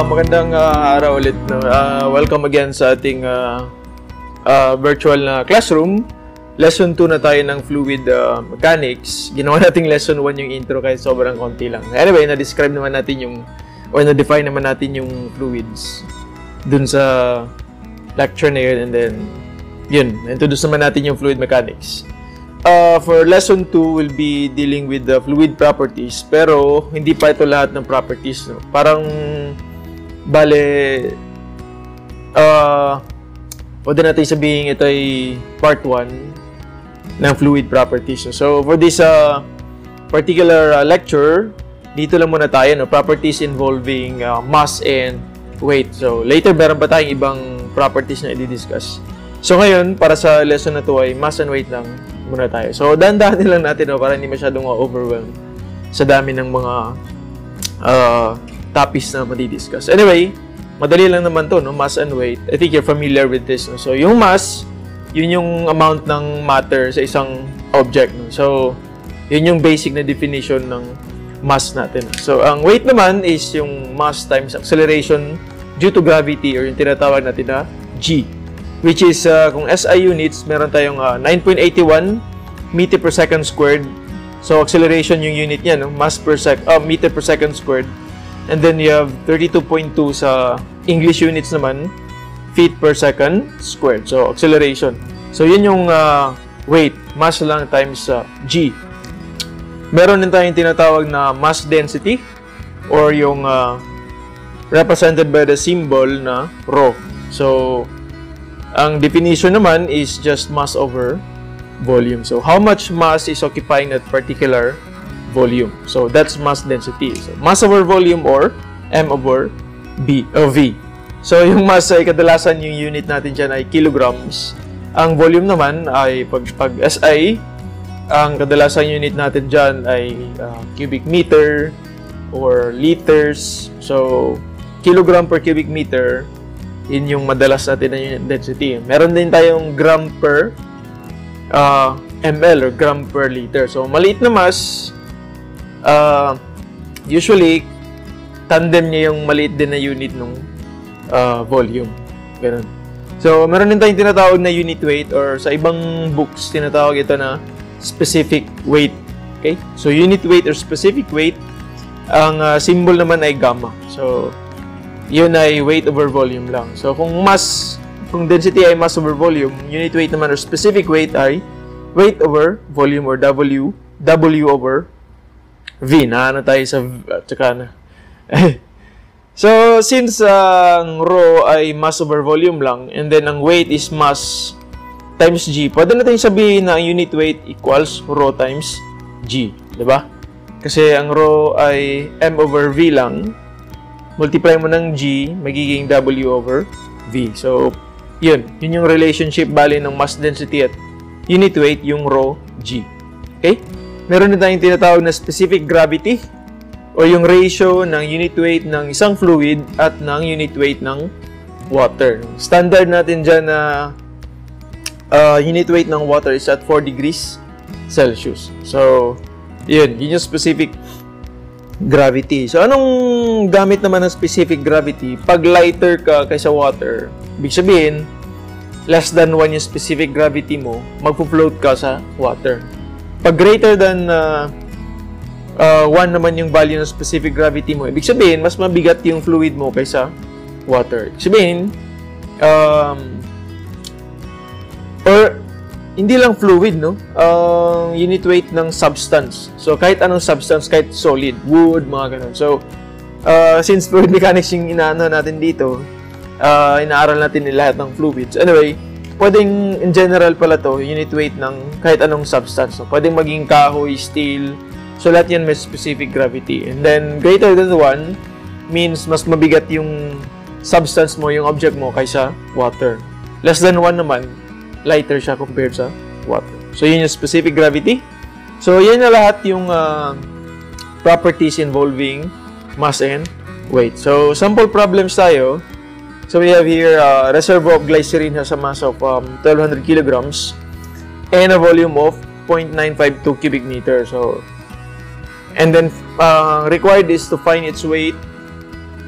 Uh, magandang uh, araw ulit. No? Uh, welcome again sa ating uh, uh, virtual na classroom. Lesson 2 na tayo ng fluid uh, mechanics. Ginawa nating lesson 1 yung intro kahit sobrang konti lang. Anyway, na-describe naman natin yung or na-define naman natin yung fluids dun sa lecture na yun and then yun, introduce naman natin yung fluid mechanics. Uh, for lesson 2, we'll be dealing with the fluid properties. Pero, hindi pa ito lahat ng properties. No? Parang, bale, uh, pwede natin sabihin ito ay part 1 ng fluid properties. So, for this uh, particular uh, lecture, dito lang muna tayo, no? properties involving uh, mass and weight. So, later, meron ba tayong ibang properties na i-discuss? So, ngayon, para sa lesson na to ay mass and weight lang muna tayo. So, dahan-dahan lang natin no, para hindi masyadong overwhelm sa dami ng mga uh, topics na madi-discuss. Anyway, madali lang naman to, no? mass and weight. I think you're familiar with this. No? So, yung mass, yun yung amount ng matter sa isang object. No? So, yun yung basic na definition ng mass natin. So, ang weight naman is yung mass times acceleration due to gravity or yung tinatawag natin na G which is uh, kung SI units, meron tayong uh, 9.81 meter per second squared. So acceleration yung unit niya, no? mass per sec uh, meter per second squared. And then you have 32.2 sa English units naman, feet per second squared. So acceleration. So yun yung uh, weight, mass lang times uh, g. Meron din tayong tinatawag na mass density or yung uh, represented by the symbol na rho. So ang definition naman is just mass over volume. So, how much mass is occupying that particular volume? So, that's mass density. So, mass over volume or M over B, o V. So, yung mass ay kadalasan yung unit natin dyan ay kilograms. Ang volume naman ay pag, pag SI, ang kadalasan unit natin dyan ay uh, cubic meter or liters. So, kilogram per cubic meter yun yung madalas natin na unit density. Meron din tayong gram per uh, ml or gram per liter. So, maliit na mass, uh, usually, tandem niya yung maliit din na unit ng uh, volume. Ganun. So, meron din tayong tinatawag na unit weight or sa ibang books, tinatawag ito na specific weight. Okay? So, unit weight or specific weight, ang uh, symbol naman ay gamma. So, yun ay weight over volume lang. So, kung mass, kung density ay mass over volume, unit weight naman or specific weight ay weight over volume or W, W over V. Na ano tayo sa, uh, tsaka na. so, since ang rho ay mass over volume lang, and then ang weight is mass times G, pwede natin sabihin na ang unit weight equals rho times G. ba? Diba? Kasi ang rho ay M over V lang, multiply mo ng G, magiging W over V. So, yun. Yun yung relationship bali ng mass density at unit weight, yung rho G. Okay? Meron na tayong tinatawag na specific gravity o yung ratio ng unit weight ng isang fluid at ng unit weight ng water. Standard natin dyan na uh, unit weight ng water is at 4 degrees Celsius. So, yun. Yun yung specific gravity. So, anong gamit naman ng specific gravity? Pag lighter ka kaysa water, ibig sabihin, less than 1 yung specific gravity mo, magpo-float ka sa water. Pag greater than uh, uh, 1 naman yung value ng specific gravity mo, ibig sabihin, mas mabigat yung fluid mo kaysa water. Ibig sabihin, um, or hindi lang fluid, no? Ang uh, unit weight ng substance. So, kahit anong substance, kahit solid, wood, mga ganun. So, uh, since fluid mechanics yung inaano natin dito, uh, inaaral natin lahat ng fluids. Anyway, pwedeng in general pala to, unit weight ng kahit anong substance. So, pwedeng maging kahoy, steel, so lahat yan may specific gravity. And then, greater than 1 means mas mabigat yung substance mo, yung object mo, kaysa water. Less than 1 naman, lighter siya compared sa water. So, yun yung specific gravity. So, yan na lahat yung uh, properties involving mass and weight. So, sample problems tayo. So, we have here uh, reservoir of glycerin has a mass of um, 1200 kilograms and a volume of 0.952 cubic meter. So, and then uh, required is to find its weight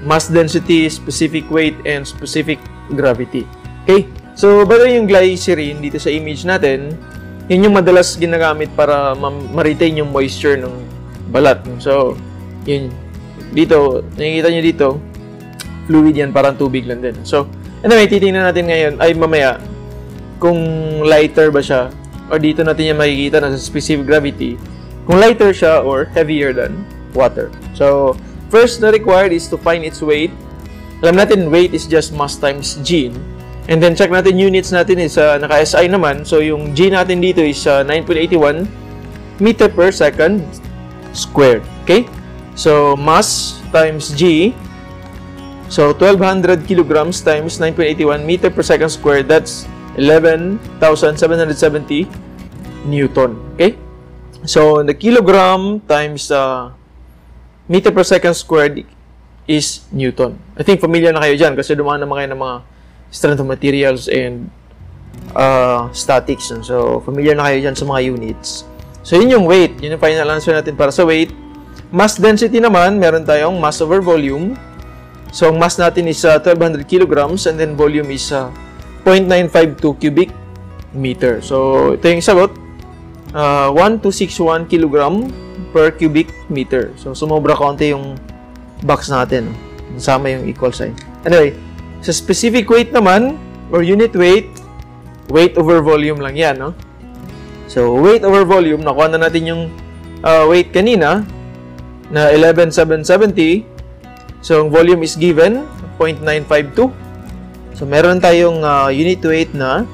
mass density, specific weight, and specific gravity. Okay? So, bago yung glycerin dito sa image natin, yun yung madalas ginagamit para ma-retain yung moisture ng balat. So, yun. Dito, nakikita nyo dito, fluid yan, parang tubig lang din. So, anyway, titingnan natin ngayon, ay mamaya, kung lighter ba siya, or dito natin yung makikita na sa specific gravity, kung lighter siya or heavier than water. So, first na required is to find its weight. Alam natin, weight is just mass times g. And then, check natin units natin is uh, naka-SI naman. So, yung g natin dito is uh, 9.81 meter per second squared. Okay? So, mass times g. So, 1200 kilograms times 9.81 meter per second squared. That's 11,770 Newton. Okay? So, the kilogram times uh, meter per second squared is Newton. I think familiar na kayo dyan kasi dumaan naman kayo ng mga strength of materials and uh, statics. So, familiar na kayo dyan sa mga units. So, yun yung weight. Yun yung final answer natin para sa weight. Mass density naman, meron tayong mass over volume. So, ang mass natin is uh, 1200 kilograms and then volume is uh, 0.952 cubic meter. So, ito yung sagot. Uh, 1261 kilogram per cubic meter. So, sumobra konti yung box natin. Sama yung equal sign. Anyway, sa specific weight naman, or unit weight, weight over volume lang yan, no? So, weight over volume, nakuha na natin yung uh, weight kanina na 11,770. So, ang volume is given, 0.952. So, meron tayong uh, unit weight na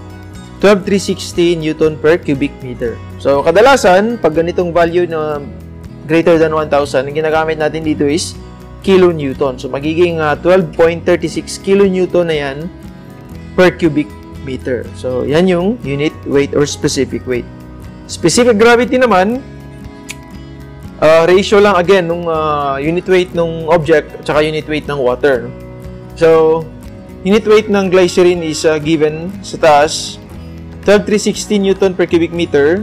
12,360 Newton per cubic meter. So, kadalasan, pag ganitong value na greater than 1,000, ang ginagamit natin dito is kilonewton. So, magiging uh, 12.36 kilonewton na yan per cubic meter. So, yan yung unit weight or specific weight. Specific gravity naman, uh, ratio lang again nung uh, unit weight ng object at saka unit weight ng water. So, unit weight ng glycerin is uh, given sa taas 12360 Newton per cubic meter.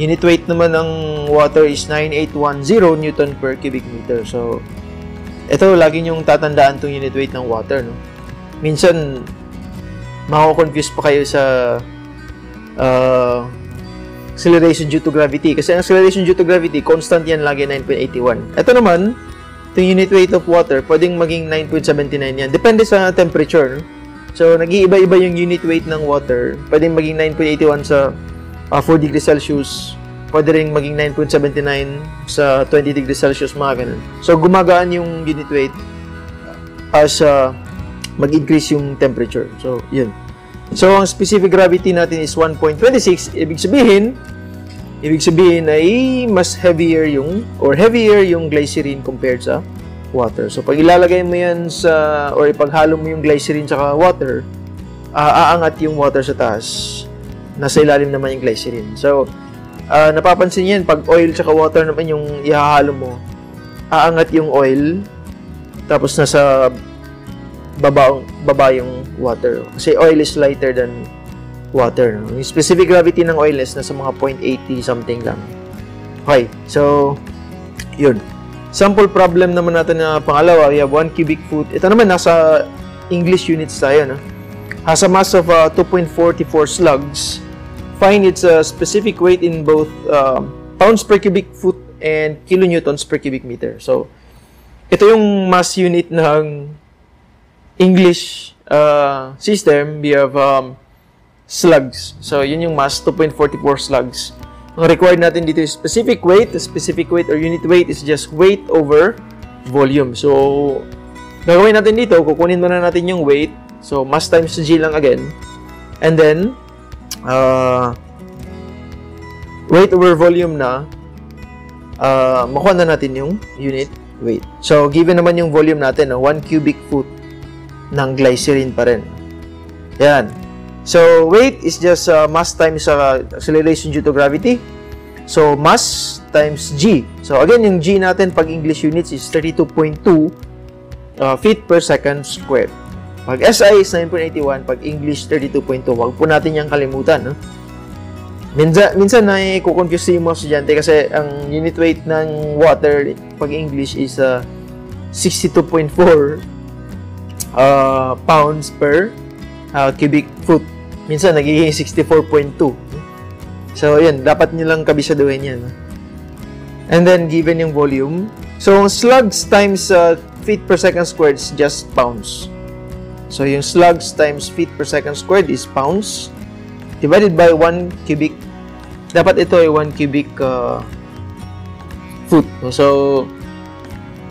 Unit weight naman ng water is 9810 Newton per cubic meter. So, ito lagi niyong tatandaan tong unit weight ng water, no? Minsan, mako-confuse pa kayo sa uh, acceleration due to gravity. Kasi ang acceleration due to gravity, constant yan lagi 9.81. Ito naman, itong unit weight of water, pwedeng maging 9.79 yan. Depende sa temperature. So, nag-iiba-iba yung unit weight ng water. Pwedeng maging 9.81 sa uh, 4 degrees Celsius. Pwede rin maging 9.79 sa 20 degrees Celsius, mga ganun. So, gumagaan yung unit weight as uh, mag-increase yung temperature. So, yun. So, ang specific gravity natin is 1.26. Ibig sabihin, ibig sabihin ay mas heavier yung, or heavier yung glycerin compared sa water. So, pag ilalagay mo yan sa, or ipaghalo mo yung glycerin sa water, aangat yung water sa taas. Nasa ilalim naman yung glycerin. So, uh, napapansin yan, pag oil tsaka water naman yung ihahalo mo, aangat yung oil, tapos nasa baba, baba yung water. Kasi oil is lighter than water. Yung specific gravity ng oil is nasa mga 0.80 something lang. Okay, so, yun. Sample problem naman natin na pangalawa, we have 1 cubic foot. Ito naman, nasa English units tayo. No? Has a mass of uh, 2.44 slugs. Find its uh, specific weight in both uh, pounds per cubic foot and kilonewtons per cubic meter. So, ito yung mass unit ng English uh, system, we have um, slugs. So, yun yung mass, 2.44 slugs. Ang required natin dito is specific weight. The specific weight or unit weight is just weight over volume. So, gagawin natin dito, kukunin muna natin yung weight. So, mass times G lang again. And then, uh, weight over volume na, uh, makuha na natin yung unit weight. So, given naman yung volume natin, no, 1 cubic foot ng glycerin pa rin. Yan. So, weight is just uh, mass times uh, acceleration due to gravity. So, mass times g. So, again, yung g natin pag English units is 32.2 uh, feet per second squared. Pag SI is 9.81, pag English 32.2. Huwag po natin yung kalimutan. No? Minsan, minsan na i-confuse yung mga estudyante kasi ang unit weight ng water pag English is uh, 62.4 uh, pounds per uh, cubic foot. Minsan, nagiging 64.2. So, yun. Dapat nyo lang kabisaduhin yan. And then, given yung volume. So, slugs times uh, feet per second squared is just pounds. So, yung slugs times feet per second squared is pounds. Divided by 1 cubic. Dapat ito ay 1 cubic uh, foot. So,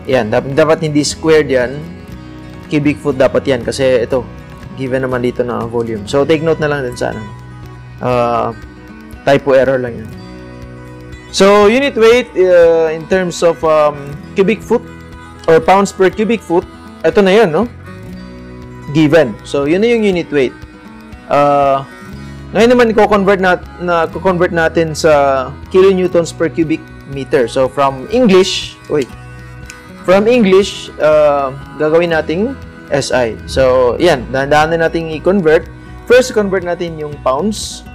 yan. Dapat, dapat hindi squared yan. Cubic foot dapat yan. Kasi ito, given naman dito na volume. So, take note na lang din sana. Uh, typo error lang yan. So, unit weight uh, in terms of um, cubic foot or pounds per cubic foot, ito na yun, no? Given. So, yun na yung unit weight. Uh, ngayon naman, i-convert nat na, convert natin sa kilonewtons per cubic meter. So, from English, wait, from English, uh, gagawin nating SI. So, yan, dahan-dahan na natin i-convert. First, convert natin yung pounds.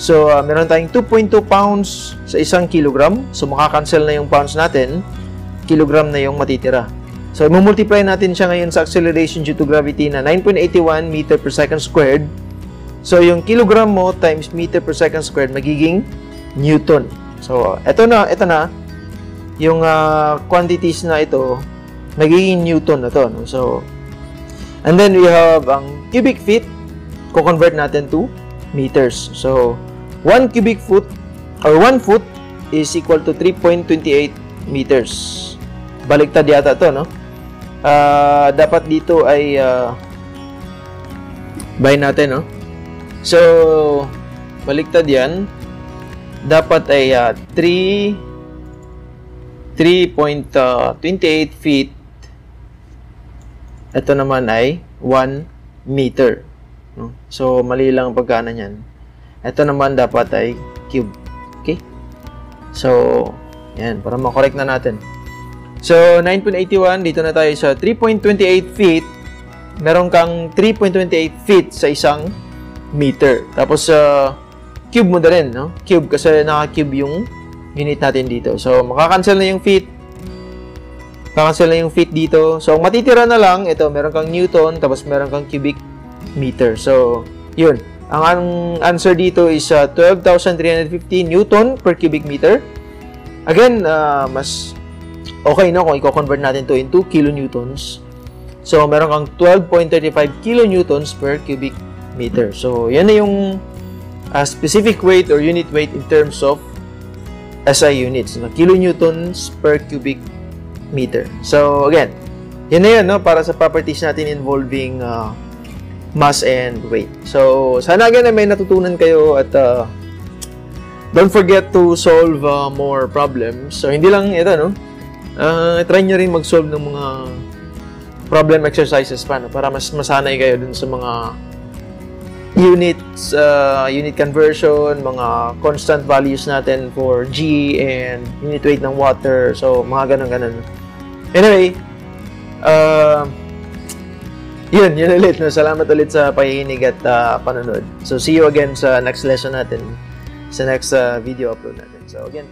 So, uh, meron tayong 2.2 pounds sa isang kilogram. So, makakancel na yung pounds natin. Kilogram na yung matitira. So, i-multiply natin siya ngayon sa acceleration due to gravity na 9.81 meter per second squared. So, yung kilogram mo times meter per second squared magiging newton. So, eto na, eto na. Yung uh, quantities na ito, magiging newton na to. No? So, and then we have ang cubic feet, ko-convert natin to meters. So, 1 cubic foot or 1 foot is equal to 3.28 meters. Baliktad yata to, no? Uh, dapat dito ay uh, by natin, no? So, baliktad yan. Dapat ay uh, 3 3.28 feet. Ito naman ay 1 meter. So, mali lang ang pagkana niyan. Ito naman dapat ay cube. Okay? So, yan. Para makorek na natin. So, 9.81. Dito na tayo sa 3.28 feet. Meron kang 3.28 feet sa isang meter. Tapos, uh, cube mo na rin. No? Cube kasi naka-cube yung unit natin dito. So, makakancel na yung feet. Makakancel na yung feet dito. So, matitira na lang. Ito, meron kang newton. Tapos, meron kang cubic meter. So, yun. Ang answer dito is uh, 12,350 Newton per cubic meter. Again, uh, mas okay no kung i-convert natin to into kilonewtons. So, meron kang 12.35 kilonewtons per cubic meter. So, yan na yung uh, specific weight or unit weight in terms of SI units. No? Kilonewtons per cubic meter. So, again, yan na yan no? para sa properties natin involving uh, mass and weight. So, sana again may natutunan kayo at uh, don't forget to solve uh, more problems. So, hindi lang ito, no? Uh, try nyo rin mag-solve ng mga problem exercises pa, no? Para mas masanay kayo dun sa mga units, uh, unit conversion, mga constant values natin for G and unit weight ng water. So, mga ganun-ganun. Anyway, uh, yun, yun ulit. No? Salamat ulit sa pakikinig at uh, panonood. So, see you again sa next lesson natin, sa next uh, video upload natin. So, again,